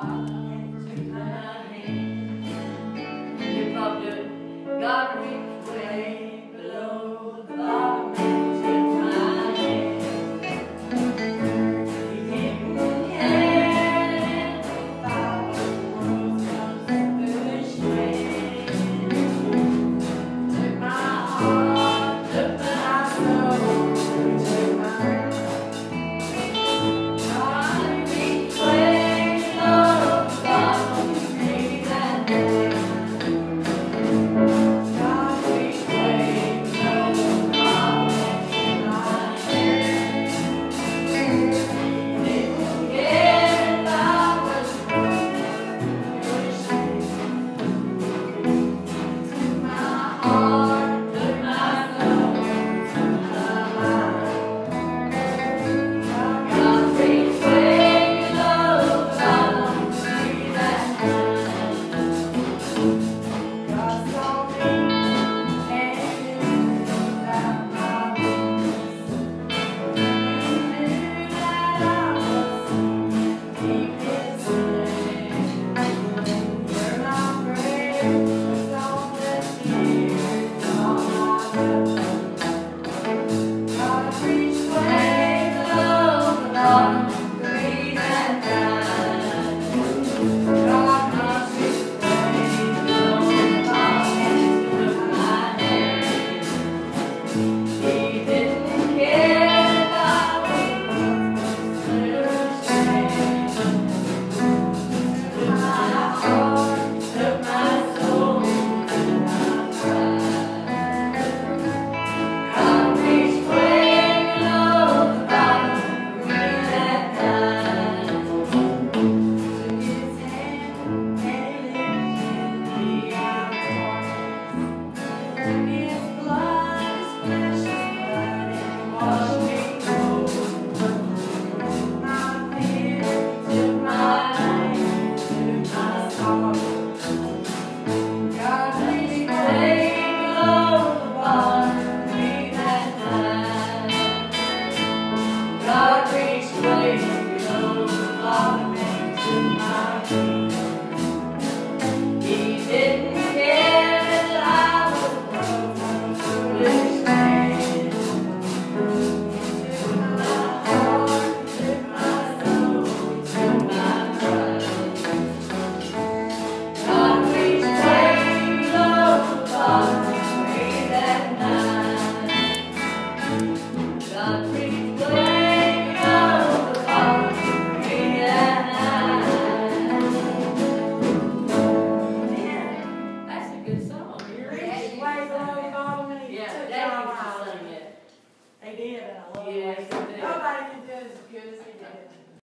Wow.